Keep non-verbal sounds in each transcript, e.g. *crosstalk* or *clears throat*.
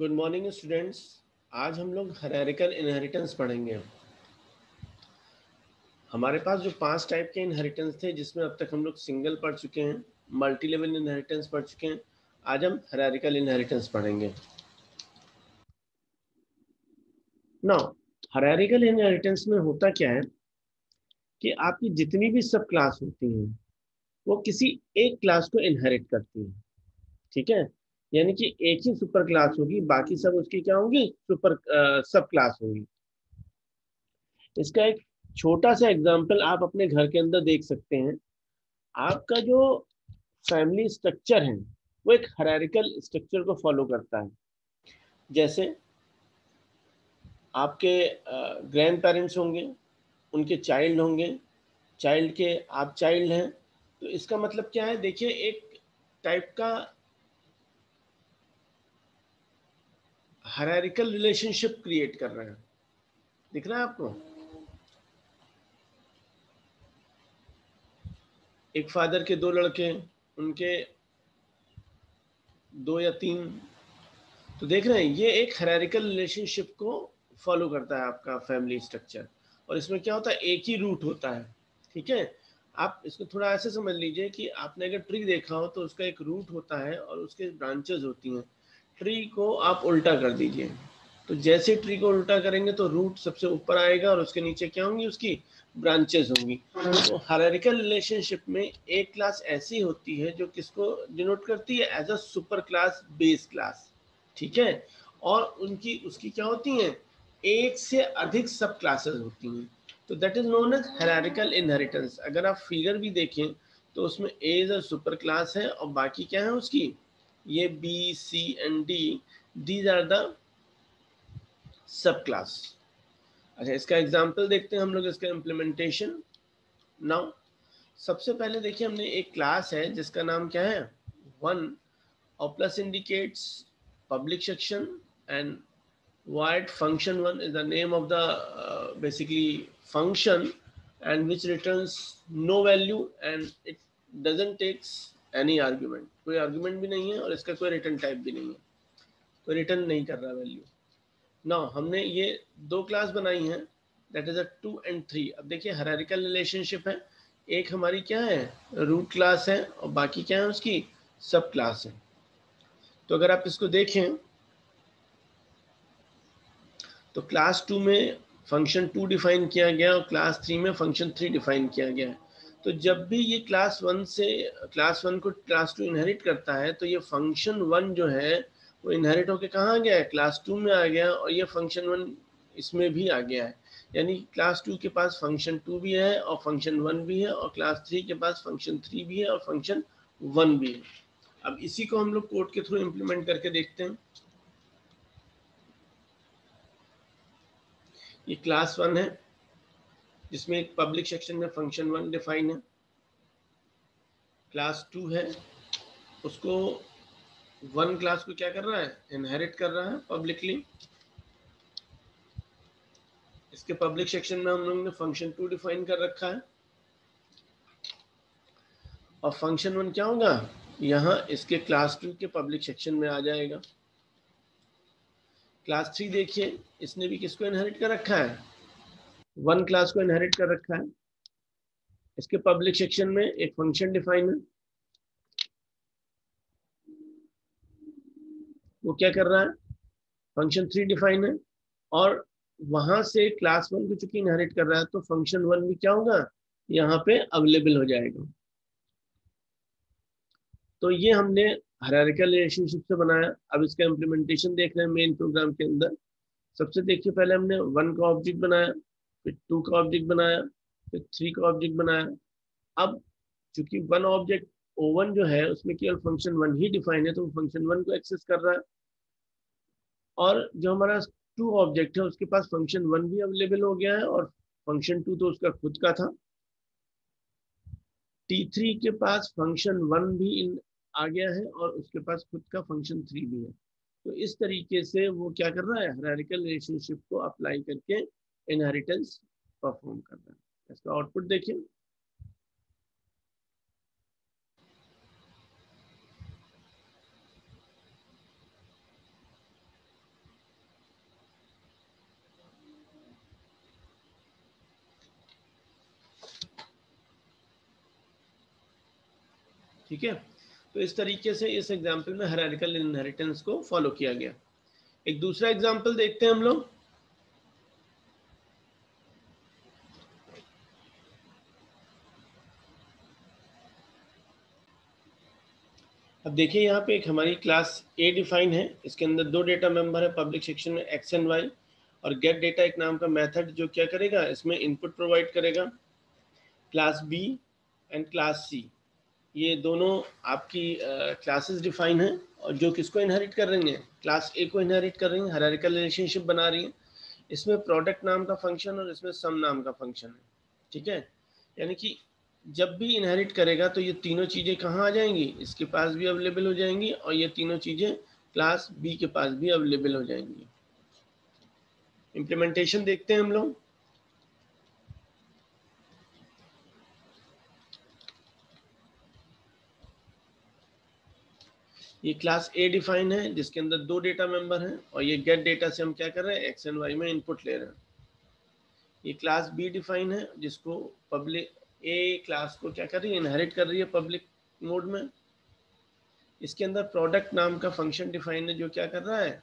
Good morning students आज हम लोग हरेरिकल इनहेरिटेंस पढ़ेंगे। हमारे पास जो पाँच टाइप के इनहेरिटेंस थे, जिसमें अब तक हम लोग सिंगल पढ़ चुके हैं मल्टी लेवल इनहेरिटेंस पढ़ चुके हैं, आज हम हरेरिकल इनहेरिटेंस पढ़ेंगे। ना हरेरिकल इनहेरिटेंस में होता क्या है कि आपकी जितनी भी सब क्लास होती हैं, वो किसी एक क्लास को इनहेरिट करती हैं। ठीक है? यानी कि एक ही सुपर क्लास होगी, बाकी सब उसकी क्या होंगी? सुपर सब क्लास होगी। इसका एक छोटा सा एग्जांपल आप अपने घर के अंदर देख सकते हैं। आपका जो फैमिली स्ट्रक्चर है, वो एक हरारिकल स्ट्रक्चर को फॉलो करता है। जैसे आपके ग्रैंड पेरेंट्स होंगे, उनके चाइल्ड होंगे चाइल्ड के आप चाइल्ड हैं तो इसका मतलब क्या है? देखिए, एक टाइप का हरारिकल रिलेशनशिप क्रिएट कर रहे हैं। दिख रहा है आपको? एक फादर के दो लड़के उनके दो या तीन। तो देख रहे हैं, ये एक हरारिकल रिलेशनशिप को फॉलो करता है आपका फैमिली स्ट्रक्चर और इसमें क्या होता है? एक ही रूट होता है, ठीक है? आप इसको थोड़ा ऐसे समझ लीजिए कि आपने अगर ट्री देखा हो तो उसका एक रूट होता है और उसके ब्रांचेस होती हैं। ट्री को आप उल्टा कर दीजिए। तो जैसे ट्री को उल्टा करेंगे तो रूट सबसे ऊपर आएगा और उसके नीचे क्या होंगी? उसकी ब्रांचेस होंगी। तो हरारिकल रिलेशनशिप में एक क्लास ऐसी होती है जो किसको डिनोट करती है? As a super class base class ठीक है? और उनकी, उसकी क्या होती है? एक से अधिक सब क्लासेस होती हैं। तो that is known as hierarchical inheritance अगर आप फिगर भी देखें तो उसमें A is a super class है और बाकी क्या है उसकी? ये B C and D these are the sub अच्छा इसका एग्जांपल देखते हैं हम लोग इसका इम्प्लीमेंटेशन नाउ सबसे पहले देखिए हमने एक क्लास है जिसका नाम क्या है? वन और plus indicates public section and one is the name of the uh, basically function and which returns no value and it doesn't takes any argument कोई आर्ग्यूमेंट भी नहीं है और इसका कोई रिटर्न टाइप भी नहीं है। कोई रिटर्न नहीं कर रहा वैल्यू ना हमने ये दो क्लास बनाई हैं। That is a two and three अब देखिए, hierarchical relationship है। एक हमारी क्या है? रूट क्लास है और बाकी क्या है उसकी? सब क्लास है। तो अगर आप इसको देखें तो क्लास टू में फ़ंक्शन टू डिफाइन किया गया और क्लास थ्री में फ़ंक्शन थ्री डिफाइन किया गया। तो जब भी ये क्लास वन से क्लास वन को क्लास टू इनहेरिट करता है तो ये फ़ंक्शन वन जो है, वो इनहेरिट होके कहाँ गया है? क्लास टू में आ गया और ये फ़ंक्शन वन इसमें भी आ गया है। यानी क्लास टू के पास फ़ंक्शन टू भी है और फ़ंक्शन वन भी है और क्लास थ्री के पास फ़ंक्शन थ्री भी है और फ़ंक्शन वन भी है। अब इसी को हम लोग कोड के थ्रू इम्प्लीमेंट करके देखते हैं। ये क्लास वन है। जिसमें एक पब्लिक सेक्शन में फ़ंक्शन वन डिफाइन है। क्लास टू है। उसको वन क्लास को क्या कर रहा है? इनहेरिट कर रहा है पब्लिकली इसके पब्लिक सेक्शन में हम लोगों ने फ़ंक्शन टू डिफाइन कर रखा है। और फ़ंक्शन वन क्या होगा? यहाँ इसके क्लास टू के पब्लिक सेक्शन में आ जाएगा। क्लास थ्री देखिए, इसने भी किसको इनहेरिट कर रखा है? वन क्लास को इनहेरिट कर रखा है। इसके पब्लिक सेक्शन में एक फ़ंक्शन डिफाइन है। वो क्या कर रहा है? फ़ंक्शन थ्री डिफाइन है। और वहाँ से क्लास वन को चूँकि इनहेरिट कर रहा है तो फ़ंक्शन वन भी क्या होगा? यहाँ पे अवेलेबल हो जाएगा। तो ये हमने हरारिकल रिलेशनशिप से बनाया। अब इसका इम्प्लीमेंटेशन देख रहे हैं मेन प्रोग्राम के अंदर। सबसे देखिए, पहले हमने वन का ऑब्जेक्ट बनाया। फिर टू का ऑब्जेक्ट बनाया, फिर थ्री का ऑब्जेक्ट बनाया। अब चूँकि वन ऑब्जेक्ट ओवन जो है, उसमें केवल फ़ंक्शन वन ही डिफाइन है तो फ़ंक्शन वन को एक्सेस कर रहा है। और जो हमारा टू ऑब्जेक्ट है, उसके पास फ़ंक्शन वन भी अवेलेबल हो गया है, और फ़ंक्शन टू तो उसका खुद का था। टी थ्री के पास फ़ंक्शन वन भी इन आ गया है, और उसके पास खुद का फ़ंक्शन थ्री भी है। तो इस तरीके से वो क्या कर रहा है हरारिकल रिलेशनशिप को अप्लाई करके इनहेरिटेंस परफॉर्म कर रहा है। इसका आउटपुट देखिए। ठीक है? तो इस तरीके से इस एग्ज़ाम्पल में हरारिकल इनहेरिटेंस को फॉलो किया गया। एक दूसरा एग्ज़ाम्पल देखते हैं हम लोग। अब देखिए यहाँ पे एक हमारी क्लास ए डिफाइन है। इसके अंदर दो डेटा मेंबर है पब्लिक सेक्शन में एक्स एंड वाई और गेट डेटा एक नाम का मेथड जो क्या करेगा? इसमें इनपुट प्रोवाइड करेगा। Class B and class C ये दोनों आपकी क्लासेस uh, डिफाइन है और जो किसको इनहेरिट कर रही हैं? क्लास ए को इनहेरिट कर रही हैं हरारिकल रिलेशनशिप बना रही हैं। इसमें प्रोडक्ट नाम का फ़ंक्शन और इसमें सम नाम का फ़ंक्शन है। ठीक है? यानी कि जब भी इनहेरिट करेगा तो ये तीनों चीज़ें कहाँ आ जाएँगी? इसके पास भी अवेलेबल हो जाएँगी और ये तीनों चीज़ें क्लास बी के पास भी अवेलेबल हो जाएँगी। इम्प्लीमेंटेशन देखते हैं हम लोग। ये क्लास ए डिफाइन है, जिसके अंदर दो डेटा मेंबर हैं और ये गेट डेटा से हम क्या कर रहे हैं? एक्स एंड वाई में इनपुट ले रहे हैं। ये क्लास बी डिफाइन है, जिसको पब्लिक ए क्लास को क्या कर रही है? इनहेरिट कर रही है पब्लिक मोड में। इसके अंदर प्रोडक्ट नाम का फ़ंक्शन डिफाइन है, जो क्या कर रहा है?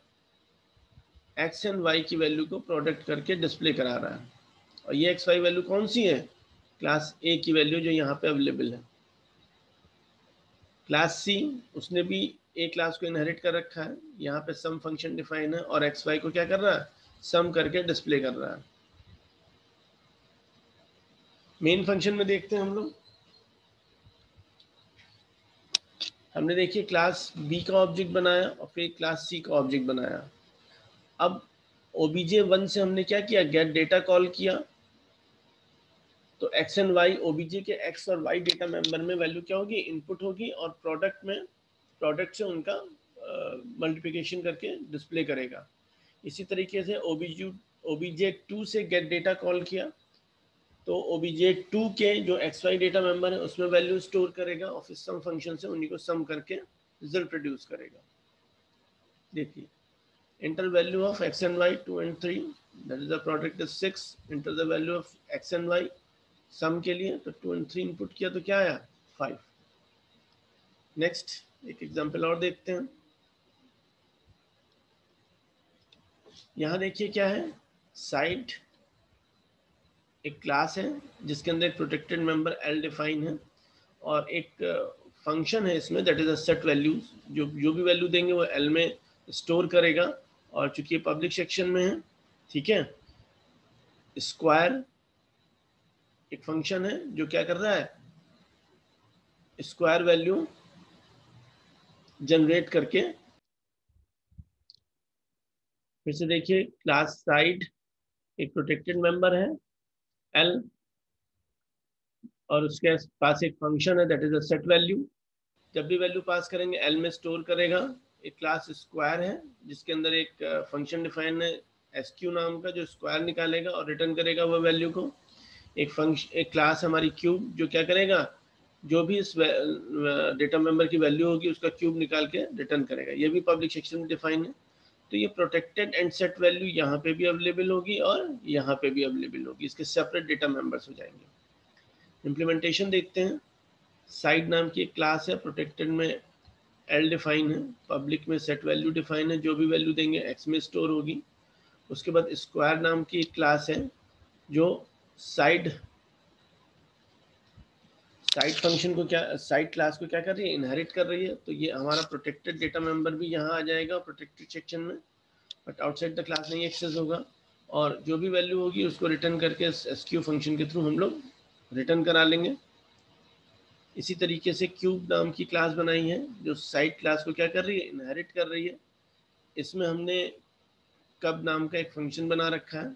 एक्स एंड वाई की वैल्यू को प्रोडक्ट करके डिस्प्ले करा रहा है। और ये एक्स वाई वैल्यू कौन सी है? क्लास ए की वैल्यू जो यहाँ पे अवेलेबल है। क्लास सी उसने भी ए क्लास को इनहेरिट कर रखा है। यहाँ पे सम फ़ंक्शन डिफाइन है और एक्स वाई को क्या कर रहा है? सम करके डिस्प्ले कर रहा है। मेन फ़ंक्शन में देखते हैं हम लोग। हमने देखिए क्लास बी का ऑब्जेक्ट बनाया और फिर क्लास सी का ऑब्जेक्ट बनाया। अब ओबीजे वन से हमने क्या किया? गेट डेटा कॉल किया। तो एक्स एंड वाई ओबीजे के एक्स और वाई डेटा मेंबर में वैल्यू क्या होगी? इनपुट होगी और प्रोडक्ट में प्रोडक्ट से उनका मल्टीप्लिकेशन uh, करके डिस्प्ले करेगा। इसी तरीके से ओबीजू ओबीजे टू से गेट डेटा कॉल किया। तो ओबीजे टू के जो एक्स वाई डेटा मेंबर है, उसमें वैल्यू स्टोर करेगा और फिर सम फ़ंक्शन से उन्हीं को सम करके रिज़ल्ट प्रोड्यूस करेगा। देखिए, enter value of x and y 2 and 3 that is the product is 6 enter the value of x and y sum के लिए तो 2 and 3 इनपुट किया तो क्या आया? 5 नेक्स्ट एक एग्जांपल और देखते हैं। यहाँ देखिए क्या है? साइट एक क्लास है जिसके अंदर एक प्रोटेक्टेड मेंबर एल डिफाइन है और एक फ़ंक्शन uh, है इसमें that is a set values जो जो भी वैल्यू देंगे वो एल में स्टोर करेगा और चूँकि ये पब्लिक सेक्शन में है ठीक है? स्क्वायर एक फ़ंक्शन है जो क्या कर रहा है? स्क्वायर वैल्यू जनरेट करके फिर से देखिए क्लास साइड एक प्रोटेक्टेड मेंबर है। एल और उसके पास एक फ़ंक्शन है that is a set value जब भी वैल्यू पास करेंगे एल में स्टोर करेगा, एक क्लास स्क्वायर है, जिसके अंदर एक फ़ंक्शन डिफाइन है एस क्यू नाम का, जो स्क्वायर निकालेगा और रिटर्न करेगा वह वैल्यू को। एक फ़ंक्शन एक क्लास हमारी क्यूब जो क्या करेगा? जो भी इस डेटा मेंबर की वैल्यू होगी, उसका क्यूब निकाल के रिटर्न करेगा। ये भी पब्लिक सेक्शन में डिफाइन है। तो ये प्रोटेक्टेड एंड सेट वैल्यू यहाँ पे भी अवेलेबल होगी और यहाँ पे भी अवेलेबल होगी। इसके सेपरेट डेटा मेंबर्स हो जाएँगे। इम्प्लीमेंटेशन देखते हैं। साइड नाम की एक क्लास है। प्रोटेक्टेड में एल डिफाइन है। पब्लिक में सेट वैल्यू डिफाइन है। जो भी वैल्यू देंगे एक्स में स्टोर होगी। उसके बाद स्क्वायर नाम की एक क्लास है। जो साइड साइड फ़ंक्शन को क्या साइड क्लास को क्या कर रही है? इनहेरिट कर रही है। तो ये हमारा प्रोटेक्टेड डेटा मेंबर भी यहाँ आ जाएगा प्रोटेक्टेड सेक्शन में। बट आउटसाइड द क्लास नहीं एक्सेस होगा। और जो भी वैल्यू होगी, उसको रिटर्न करके एस फ़ंक्शन के थ्रू हम लोग रिटर्न करा लेंगे। इसी तरीके से क्यूब नाम की क्लास बनाई है, जो साइट क्लास को क्या कर रही है? इनहेरिट कर रही है। इसमें हमने कब नाम का एक फ़ंक्शन बना रखा है।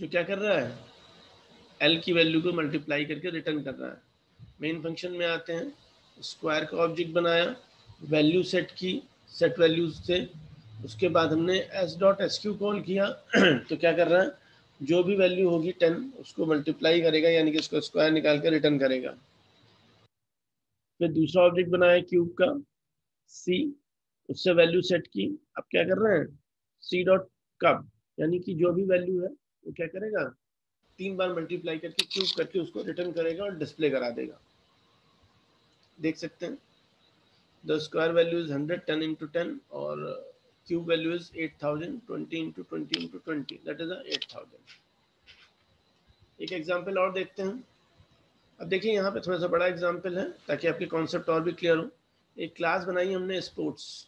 जो क्या कर रहा है? एल की वैल्यू को मल्टीप्लाई करके रिटर्न कर रहा है। मेन फ़ंक्शन में आते हैं स्क्वायर का ऑब्जेक्ट बनाया वैल्यू सेट की सेट वैल्यूज़ से। उसके बाद हमने S dot S Q call किया तो क्या कर रहा है? जो भी वैल्यू होगी टेन उसको मल्टीप्लाई करेगा, यानी कि उसको स्क्वायर निकाल कर रिटर्न करेगा। फिर दूसरा ऑब्जेक्ट बनाया क्यूब का सी उससे वैल्यू सेट की। अब क्या कर रहे हैं? सी डॉट कब, यानी कि जो भी वैल्यू है, वो क्या करेगा? तीन बार मल्टीप्लाई करके क्यूब करके उसको रिटर्न करेगा और डिस्प्ले करा देगा। देख सकते हैं। The square value is hundred ten into ten और cube value is eight thousand twenty into twenty into twenty that is eight thousand एक एग्ज़ाम्पल और देखते हैं। अब देखिए यहाँ पे थोड़ा सा बड़ा एग्ज़ाम्पल है, ताकि आपके कॉन्सेप्ट और भी क्लियर हो। एक क्लास बनाई हमने स्पोर्ट्स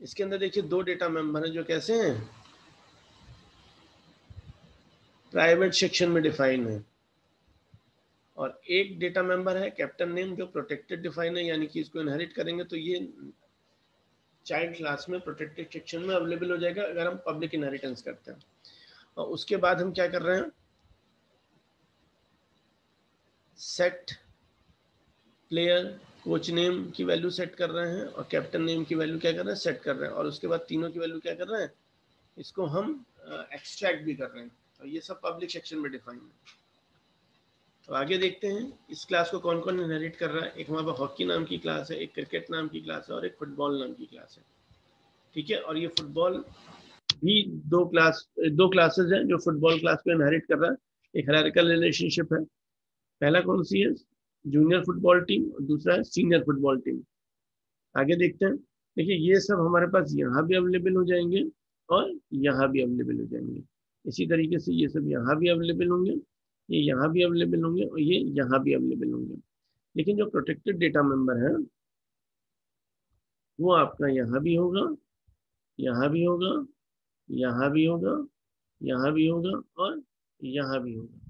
इसके अंदर देखिए दो डेटा मेंबर हैं जो कैसे हैं? प्राइवेट सेक्शन में डिफाइन है। और एक डेटा मेंबर है, कैप्टन नेम, जो प्रोटेक्टेड डिफाइन है, यानी कि इसको इनहेरिट करेंगे तो ये चाइल्ड क्लास में प्रोटेक्टेड सेक्शन में अवेलेबल हो जाएगा, अगर हम पब्लिक इनहेरिटेंस करते हैं। और उसके बाद हम क्या कर रहे हैं? सेट प्लेयर कोच नेम की वैल्यू सेट कर रहे हैं, और कैप्टन नेम की वैल्यू क्या कर रहे हैं? सेट कर रहे हैं। और उसके बाद तीनों की वैल्यू क्या कर रहे हैं? इसको हम एक्सट्रैक्ट भी कर रहे हैं। और ये सब पब्लिक सेक्शन में डिफाइन है। तो आगे देखते हैं, इस क्लास को कौन कौन इनहेरिट कर रहा है? एक हमारे हॉकी नाम की क्लास है, एक क्रिकेट नाम की क्लास है और एक फुटबॉल नाम की क्लास है। ठीक है? और ये फुटबॉल भी दो क्लास दो क्लासेस हैं जो फुटबॉल क्लास को इनहेरिट कर रहा है। एक हरारिकल रिलेशनशिप है। पहला कौन सी है? जूनियर फुटबॉल टीम और दूसरा है सीनियर फुटबॉल टीम आगे देखते हैं। देखिए, ये सब हमारे पास यहाँ भी अवेलेबल हो जाएँगे और यहाँ भी अवेलेबल हो जाएँगे। इसी तरीके से ये सब यहाँ भी अवेलेबल होंगे, ये यहाँ भी अवेलेबल होंगे और ये यहाँ भी अवेलेबल होंगे। लेकिन जो प्रोटेक्टेड डेटा मेंबर है, वो आपका यहाँ भी होगा, यहाँ भी होगा, यहाँ भी होगा, यहाँ भी होगा और यहाँ भी होगा।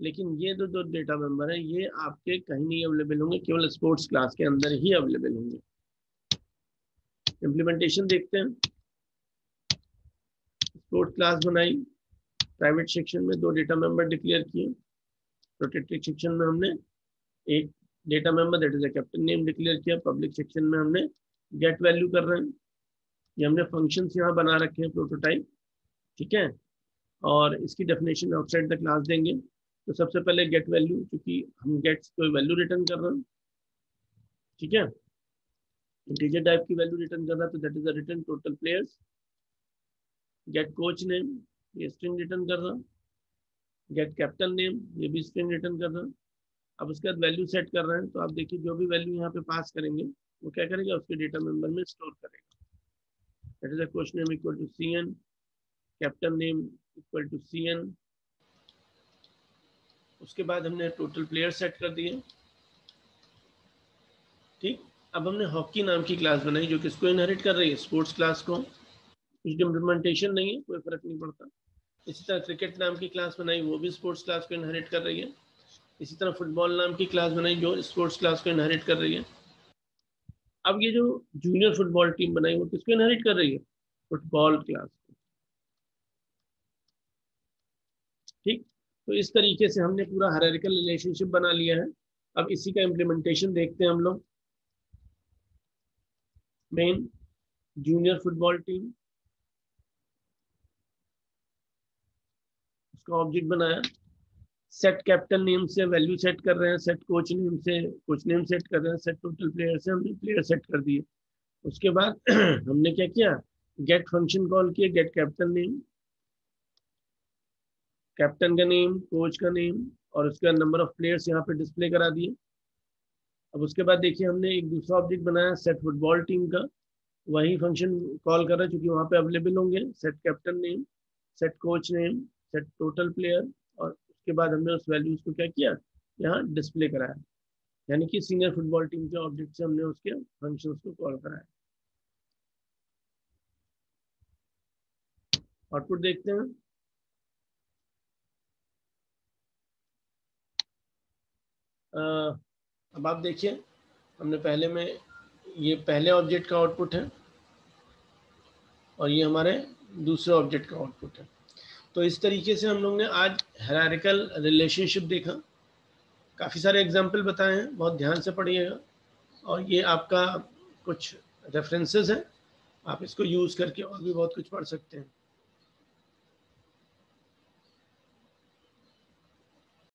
लेकिन ये जो दो डेटा मेंबर है, ये आपके कहीं नहीं अवेलेबल होंगे, केवल स्पोर्ट्स क्लास के अंदर ही अवेलेबल होंगे। इम्प्लीमेंटेशन देखते हैं। स्पोर्ट्स क्लास बनाई। प्राइवेट सेक्शन में दो डेटा मेंबर डिक्लेयर किए। प्रोटेक्टेड सेक्शन में हमने एक data member that is a captain name declare किया। पब्लिक सेक्शन में हमने गेट वैल्यू कर रहे हैं। ये हमने फ़ंक्शंस यहाँ बना रखे हैं प्रोटोटाइप ठीक है? और इसकी डेफिनेशन आउटसाइड द क्लास देंगे। तो सबसे पहले गेट वैल्यू क्योंकि हम गेट कोई वैल्यू रिटर्न कर रहे हैं। ठीक है? इंटीजर टाइप की वैल्यू रिटर्न कर रहा है तो that is a return total players get coach name ये स्ट्रिंग रिटर्न कर रहा। गेट कैप्टन नेम ये भी स्ट्रिंग रिटर्न कर रहा। अब उसके बाद वैल्यू सेट कर रहे हैं तो आप देखिए जो भी वैल्यू यहाँ पे पास करेंगे, वो क्या करेगा? उसके डेटा मेंबर में स्टोर करेगा। That is a coach name equal to C N captain name equal to C N उसके बाद हमने टोटल प्लेयर सेट कर दिए। ठीक? अब हमने हॉकी नाम की क्लास बनाई, जो किसको इनहेरिट कर रही है स्पोर्ट्स क्लास को। कुछ इम्प्लीमेंटेशन नहीं है, कोई फ़र्क नहीं पड़ता। इसी तरह क्रिकेट नाम की क्लास बनाई, वो भी स्पोर्ट्स क्लास को इनहेरिट कर रही है। इसी तरह फुटबॉल नाम की क्लास बनाई, जो स्पोर्ट्स क्लास को इनहेरिट कर रही है। अब ये जो जूनियर फुटबॉल टीम बनाई, वो किसको इनहेरिट कर रही है? फुटबॉल क्लास ठीक? तो इस तरीके से हमने पूरा हरेरिकल रिलेशनशिप बना लिया है। अब इसी का इम्प्लीमेंटेशन देखते हैं हम लोग। मेन जूनियर फुटबॉल टीम उसका ऑब्जेक्ट बनाया। सेट कैपिटल नेम से वैल्यू सेट कर रहे हैं सेट कोच नेम से कोच नेम सेट कर रहे हैं सेट टोटल प्लेयर से हमने प्लेयर सेट कर दिए। उसके बाद *clears throat* हमने क्या किया? गेट फ़ंक्शन कॉल किया गेट कैपिटल नेम कैप्टन का नेम कोच का नेम और उसका नंबर ऑफ़ प्लेयर्स यहाँ पे डिस्प्ले करा दिए। अब उसके बाद देखिए, हमने एक दूसरा ऑब्जेक्ट बनाया सेट फुटबॉल टीम का। वही फ़ंक्शन कॉल कर रहा है, क्योंकि वहाँ पे अवेलेबल होंगे। Set captain name set coach name set total player और उसके बाद हमने उस वैल्यूज़ को क्या किया? यहाँ डिस्प्ले कराया। यानी कि सीनियर फुटबॉल टीम के ऑब्जेक्ट से हमने उसके फ़ंक्शन को कॉल कराया। आउटपुट देखते हैं। आ, अब आप देखिए हमने पहले में ये पहले ऑब्जेक्ट का आउटपुट है और ये हमारे दूसरे ऑब्जेक्ट का आउटपुट है। तो इस तरीके से हम लोग ने आज हेरारिकल रिलेशनशिप देखा। काफ़ी सारे एग्ज़ाम्पल बताए हैं, बहुत ध्यान से पढ़िएगा। और ये आपका कुछ रेफरेंसेस हैं, आप इसको यूज़ करके और भी बहुत कुछ पढ़ सकते हैं।